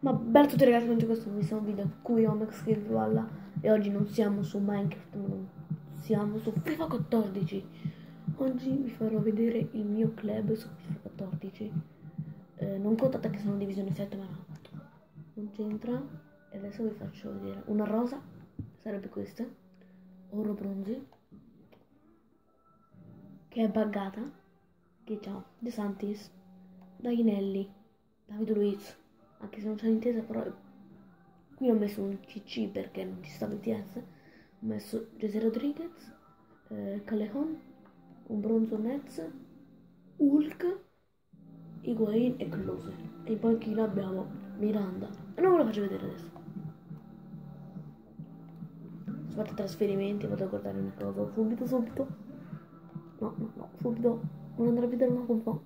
Ma bella a tutti ragazzi, in questo nuovissimo video in cui ho Max Virtual e oggi non siamo su Minecraft, ma siamo su FIFA 14. Oggi vi farò vedere il mio club su FIFA 14. Eh, non contate che sono divisione 7, ma no, non c'entra. E adesso vi faccio vedere una rosa, sarebbe questa, oro bronzi, che è buggata, che ciao, De Santis, Dainelli, Davide Luiz anche se non c'è l'intesa però qui ho messo un CC perché non ci stava ITS ho messo Jesse Rodriguez eh, Callejon un bronzo Nets Hulk Higuain e Close. E in panchina abbiamo Miranda. E non ve lo faccio vedere adesso. Sono fatti trasferimenti vado a guardare una cosa. Subito subito. No no no subito. Voglio andare a vedere una cosa.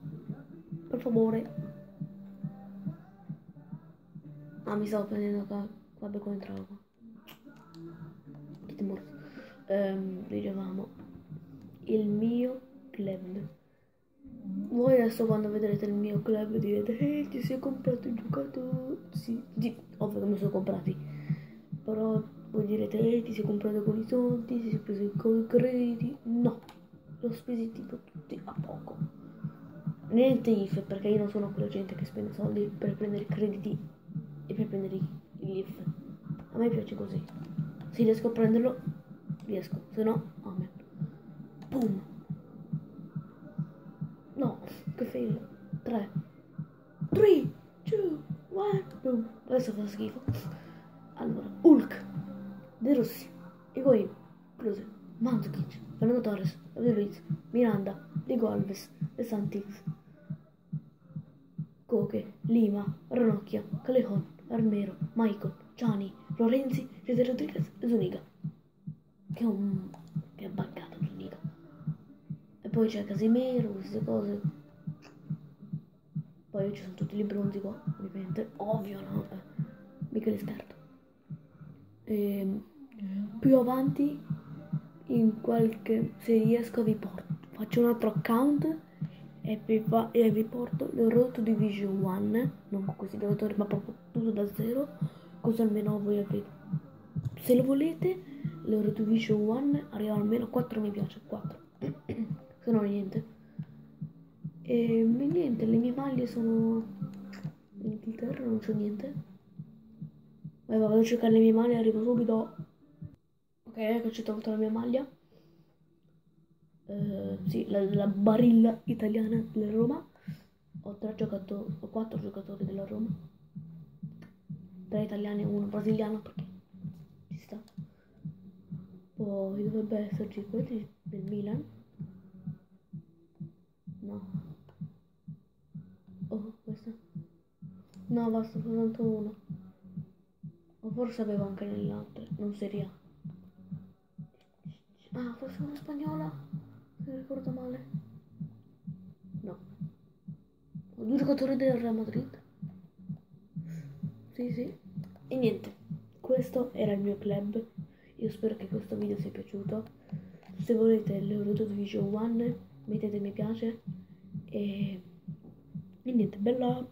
Per favore Ah, mi stavo prendendo qua. Vabbè, come qua. Che timore. Um, dicevamo. Il mio club. Voi adesso quando vedrete il mio club direte Ehi, ti sei comprato i giocatori. Sì, di... ovvio che mi sono comprati. Però voi direte Ehi, ti sei comprato con i soldi, ti sei preso con i crediti. No, l'ho spesi tipo tutti a poco. Niente IF perché io non sono quella gente che spende soldi per prendere crediti e per prendere il leaf. A me piace così. Se riesco a prenderlo, riesco. Se no, amen. Boom. No, che fail. 3. 3, 2, 1, boom. Adesso fa schifo. Allora, Hulk, De Rossi, Higuain, Close, Mandzukic, Fernando Torres, David Luiz, Miranda, Diego Alves, De Santis, Coche, Lima, Ranocchia, Callejon, Armero, Michael, Gianni, Lorenzi, José Rodriguez e Zuniga. Che è un... che è buggato Zuniga. E poi c'è Casimiro, queste cose. Poi ci sono tutti i bronzi qua, ovviamente. Ovvio, no? Eh, mica li scarto. E ehm, più avanti, in qualche... se riesco vi porto. Faccio un altro account e vi, fa, e vi porto l'Euro Division 1, non con questi giocatori ma proprio tutto da zero, così almeno voi avete. Se lo volete, l'Euro Division 1 arriva almeno 4 mi piace, 4, se no niente. E niente, le mie maglie sono in Inghilterra, non c'è niente. Vai, vado a cercare le mie maglie, arrivo subito. Ok, eccoci tolto la mia maglia. Eh, sì, la, la, barilla italiana della Roma. Ho, tre giocatori, ho quattro giocatori della Roma. Tre italiani e uno brasiliano perché ci sta. Poi dovrebbe esserci quelli del Milan. No. Oh, questa. No, basta soltanto uno. O forse avevo anche nell'altro, non Serie A. Ah, forse una spagnola mi ricordo male. No. Giocatori del Real Madrid. Sì, sì. E niente, questo era il mio club. Io spero che questo video sia piaciuto. Se volete l'Euro Division 1 mettete mi piace. E, e niente, bella